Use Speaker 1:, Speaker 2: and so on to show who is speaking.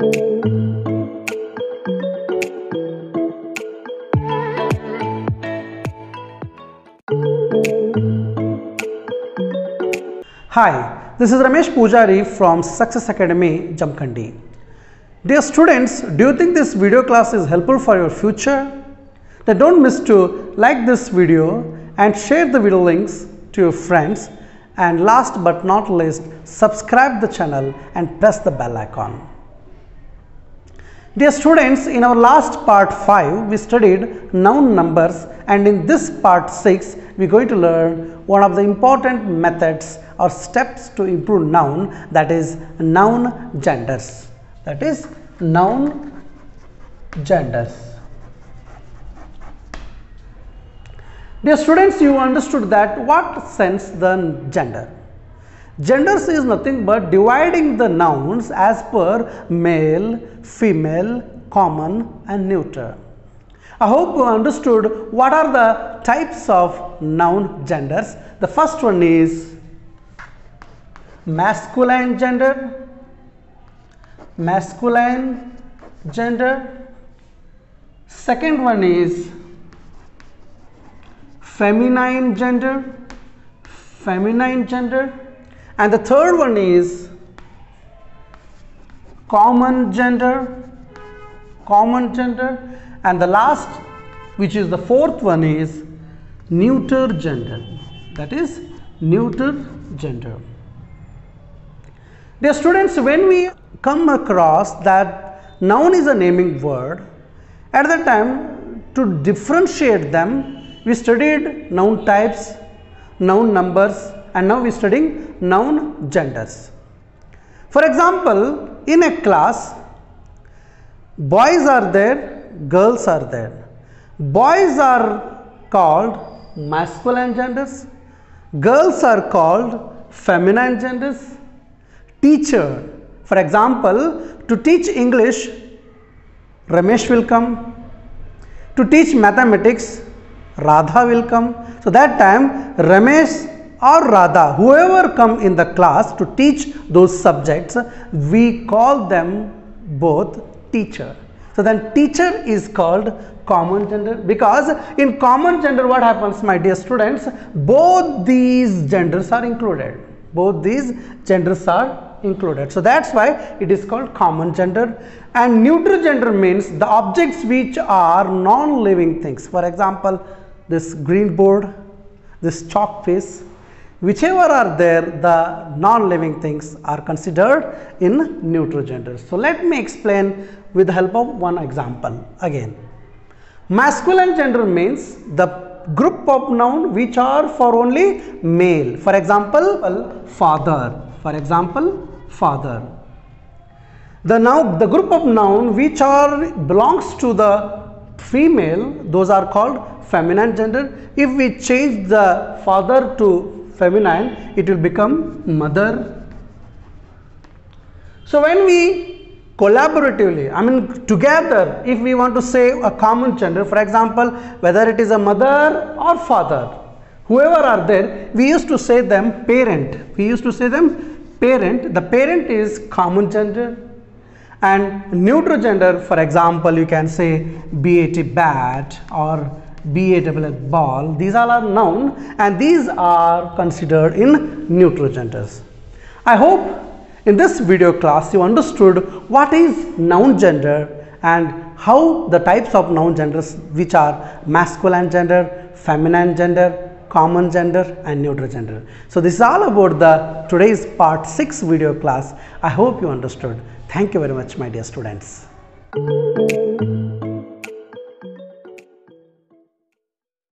Speaker 1: Hi, this is Ramesh Pujari from Success Academy, Jamkhandi. Dear students, do you think this video class is helpful for your future? Then don't miss to like this video and share the video links to your friends and last but not least, subscribe the channel and press the bell icon. Dear students, in our last part 5, we studied noun numbers and in this part 6, we are going to learn one of the important methods or steps to improve noun that is noun genders. That is noun genders. Dear students, you understood that what sense the gender? Genders is nothing but dividing the nouns as per male, female, common and neuter. I hope you understood what are the types of noun genders. The first one is masculine gender, masculine gender. Second one is feminine gender, feminine gender and the third one is common gender common gender. And the last which is the fourth one is neuter gender. That is neuter gender. Dear students when we come across that noun is a naming word at that time to differentiate them we studied noun types noun numbers and now we are studying noun genders. For example, in a class, boys are there, girls are there. Boys are called masculine genders, girls are called feminine genders. Teacher, for example, to teach English, Ramesh will come. To teach mathematics, Radha will come. So that time Ramesh or Radha, whoever come in the class to teach those subjects, we call them both teacher. So then teacher is called common gender because in common gender what happens my dear students, both these genders are included. Both these genders are included. So that's why it is called common gender and neutral gender means the objects which are non-living things. For example, this green board, this chalk piece, whichever are there the non-living things are considered in neutral genders. So, let me explain with the help of one example again. Masculine gender means the group of noun which are for only male. For example, father. For example, father. The now the group of noun which are belongs to the female those are called feminine gender. If we change the father to feminine it will become mother. So when we collaboratively i mean together if we want to say a common gender for example whether it is a mother or father whoever are there we used to say them parent. We used to say them parent. The parent is common gender. And neutral gender for example you can say bat bat or BALL ball. These all are noun and these are considered in neutral genders. I hope in this video class you understood what is noun gender and how the types of noun genders which are masculine gender, feminine gender, common gender and neutral gender. So this is all about the today's part 6 video class. I hope you understood. Thank you very much my dear students.